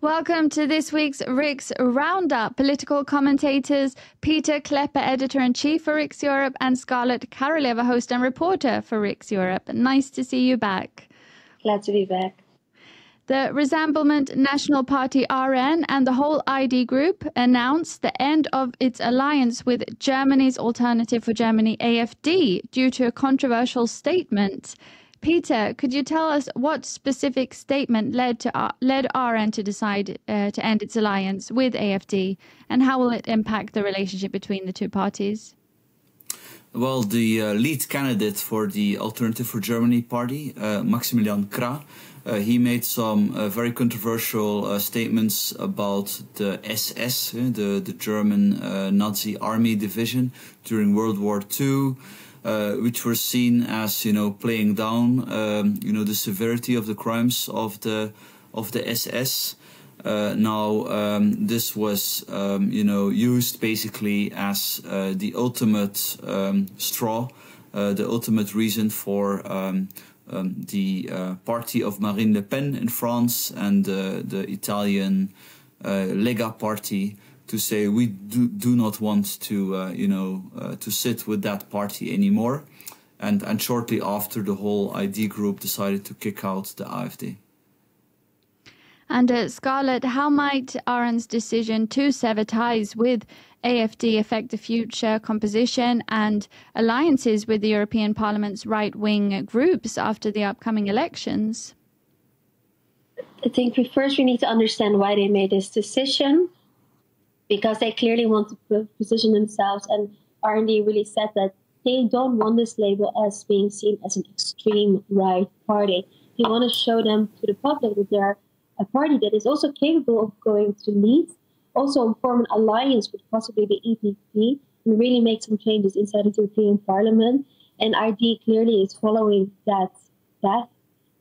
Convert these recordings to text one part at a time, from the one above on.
Welcome to this week's Riks Roundup. Political commentators Pieter Cleppe, editor in chief for Riks Europe, and Scarlett Karoleva, host and reporter for Riks Europe. Nice to see you back. Glad to be back. The Rassemblement National Party RN and the whole ID group announced the end of its alliance with Germany's Alternative for Germany AFD due to a controversial statement. Pieter, could you tell us what specific statement led to uh, led RN to decide uh, to end its alliance with AFD, and how will it impact the relationship between the two parties? Well, the uh, lead candidate for the Alternative for Germany party, uh, Maximilian Krah, uh, he made some uh, very controversial uh, statements about the SS, the, the German Nazi army division during World War II. Uh, which were seen as you know playing down um, you know the severity of the crimes of the of the SS. Uh, now um, this was um, you know used basically as uh, the ultimate um, straw, uh, the ultimate reason for um, um, the uh, party of Marine Le Pen in France and the Italian Lega party to say we do, do not want to, uh, you know, uh, to sit with that party anymore. And, and shortly after, the whole ID group decided to kick out the AfD. And uh, Scarlett, how might RN's decision to sever ties with AFD affect the future composition and alliances with the European Parliament's right wing groups after the upcoming elections? I think we first we need to understand why they made this decision because they clearly want to position themselves. And RN really said that they don't want this label as being seen as an extreme right party. They want to show them to the public that they're a party that is also capable of going to lead, also form an alliance with possibly the EPP, and really make some changes inside the European Parliament. And ID clearly is following that path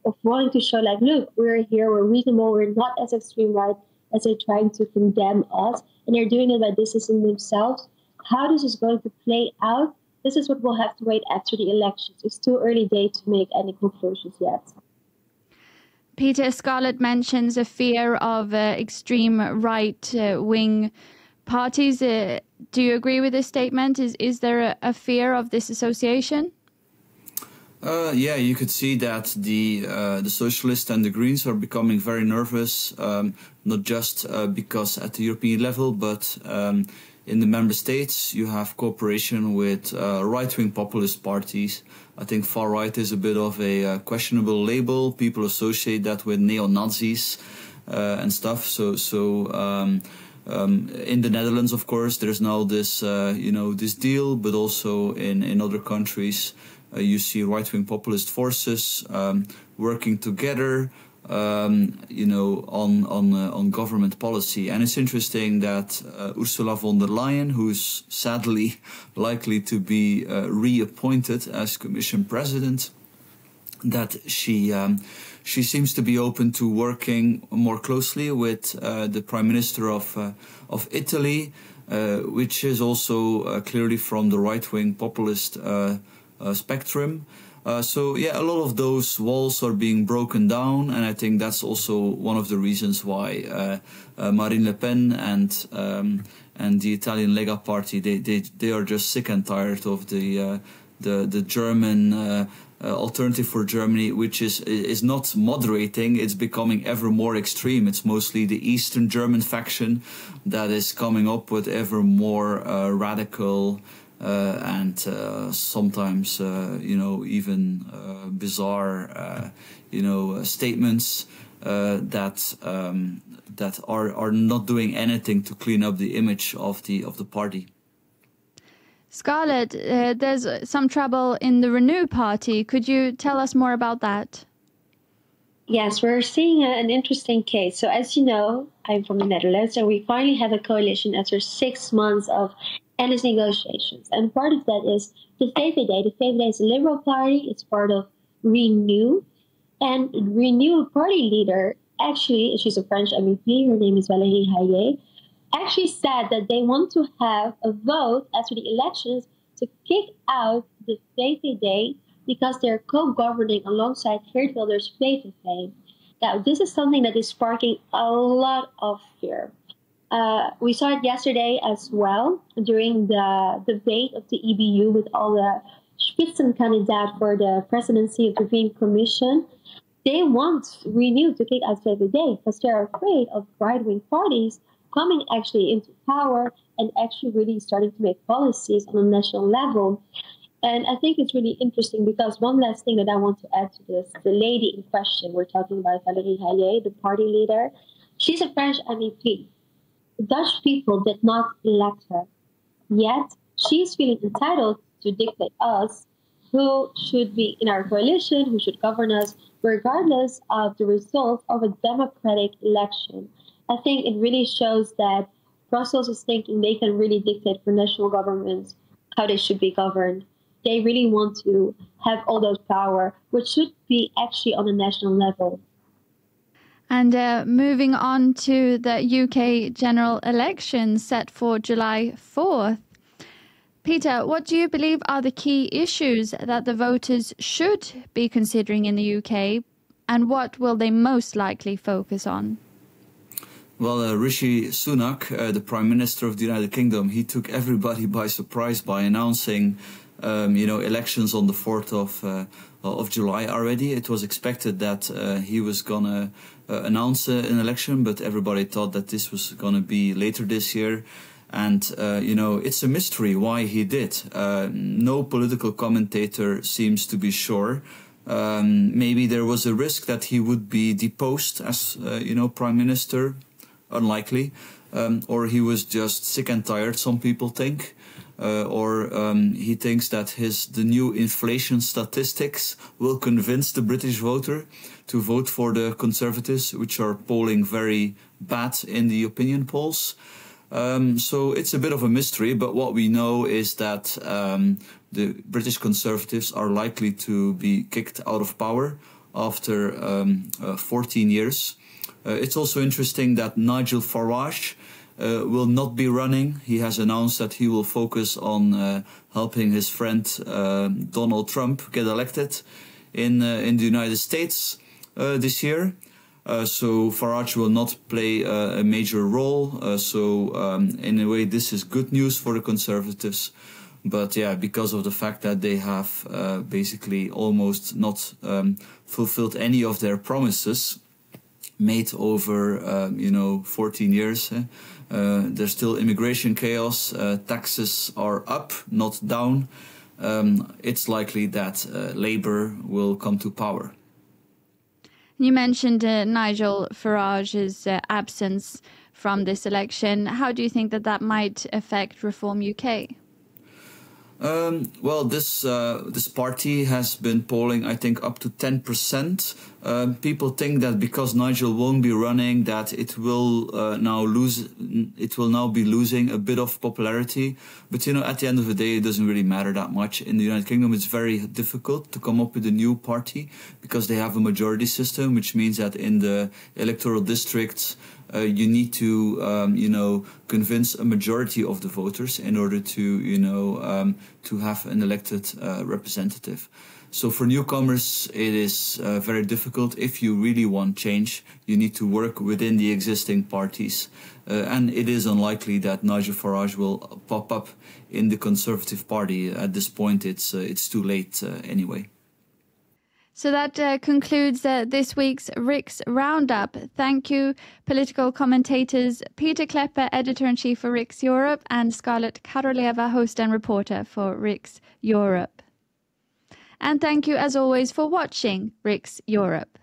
of wanting to show, like, look, we're here, we're reasonable, we're not as extreme right as they're trying to condemn us, and they're doing it by distancing themselves. How this is going to play out, this is what we'll have to wait after the elections. It's too early day to make any conclusions yet. Pieter Scarlett mentions a fear of uh, extreme right uh, wing parties. Uh, do you agree with this statement? Is is there a, a fear of this association? Uh, yeah, you could see that the uh, the socialists and the Greens are becoming very nervous, um, not just uh, because at the European level, but um, in the member states you have cooperation with uh, right-wing populist parties. I think far right is a bit of a uh, questionable label. People associate that with neo Nazis uh, and stuff. So so. Um, um, in the Netherlands, of course, there's now this, you know, this deal, but also in, in other countries, uh, you see right-wing populist forces um, working together, um, you know, on on uh, on government policy. And it's interesting that uh, Ursula von der Leyen, who's sadly likely to be uh, reappointed as Commission President, that she. Um, she seems to be open to working more closely with uh, the Prime Minister of uh, of Italy, which is also clearly from the right-wing populist uh, spectrum. Uh, so yeah, a lot of those walls are being broken down, and I think that's also one of the reasons why uh, Marine Le Pen and um, and the Italian Lega Party they, they they are just sick and tired of the the the German. Uh, alternative for Germany, which is is not moderating, it's becoming ever more extreme. It's mostly the Eastern German faction that is coming up with ever more uh, radical uh, and uh, sometimes uh, you know even bizarre you know statements that um, that are are not doing anything to clean up the image of the of the party. Scarlett, uh, there's some trouble in the Renew Party. Could you tell us more about that? Yes, we're seeing an interesting case. So, as you know, I'm from the Netherlands, and we finally have a coalition after six months of endless negotiations. And part of that is the VVD. The VVD is a liberal party. It's part of Renew. And Renew party leader, actually, she's a French MEP. Her name is Valérie Hayer. Actually said that they want to have a vote after the elections to kick out the VVD because they're co-governing alongside Geert Wilders' VVD. Now, this is something that is sparking a lot of fear. Uh, we saw it yesterday as well during the debate of the EBU with all the Spitzenkandidat for the presidency of the European Commission. They want Renew to kick out the VVD because they're afraid of right wing parties coming actually into power and actually really starting to make policies on a national level. And I think it's really interesting because one last thing that I want to add to this the lady in question, we're talking about Valérie Hayer, the party leader, she's a French MEP. The Dutch people did not elect her. Yet she's feeling entitled to dictate us who should be in our coalition, who should govern us, regardless of the result of a democratic election. I think it really shows that Brussels is thinking they can really dictate for national governments how they should be governed they really want to have all those power, which should be actually on a national level. And uh, moving on to the UK general election set for July 4th. Pieter, what do you believe are the key issues that the voters should be considering in the UK, and what will they most likely focus on? Well, uh, Rishi Sunak, uh, the Prime Minister of the United Kingdom, he took everybody by surprise by announcing um, you know, elections on the 4th of, uh, of July already. It was expected that uh, he was to uh, announce uh, an election, but everybody thought that this was to be later this year. And, uh, you know, it's a mystery why he did. Uh, no political commentator seems to be sure. Um, maybe there was a risk that he would be deposed as, you know, prime minister. Unlikely. Um, or he was just sick and tired, some people think uh, or um, he thinks that his the new inflation statistics will convince the British voter to vote for the Conservatives, which are polling very bad in the opinion polls. Um, so it's a bit of a mystery, but what we know is that um, the British Conservatives are likely to be kicked out of power after um, uh, 14 years. Uh, it's also interesting that Nigel Farage, uh, will not be running. He has announced that he will focus on uh, helping his friend uh, Donald Trump get elected in uh, in the United States uh, this year. Uh, so Farage will not play a major role. so um, in a way, this is good news for the Conservatives. But yeah, because of the fact that they have basically almost not um, fulfilled any of their promises made over um, you know 14 years. Eh? Uh, there's still immigration chaos. Uh, taxes are up, not down. Um, it's likely that uh, Labour will come to power. You mentioned uh, Nigel Farage's uh, absence from this election. How do you think that that might affect Reform UK? Um, well, this uh, this party has been polling, I think, up to ten percent. Um, people think that because Nigel won't be running, that it will uh, now lose. It will now be losing a bit of popularity. But you know, at the end of the day, it doesn't really matter that much. In the United Kingdom, it's very difficult to come up with a new party because they have a majority system, which means that in the electoral districts uh, you need to, um, you know, convince a majority of the voters in order to, you know, um, to have an elected uh, representative. So for newcomers, it is uh, very difficult. If you really want change, you need to work within the existing parties. Uh, and it is unlikely that Nigel Farage will pop up in the Conservative Party. At this point, it's, uh, it's too late uh, anyway. So that uh, concludes uh, this week's Riks Roundup. Thank you, political commentators Pieter Cleppe, editor in chief for Riks Europe, and Scarlett Karoleva, host and reporter for Riks Europe. And thank you, as always, for watching RIX Europe.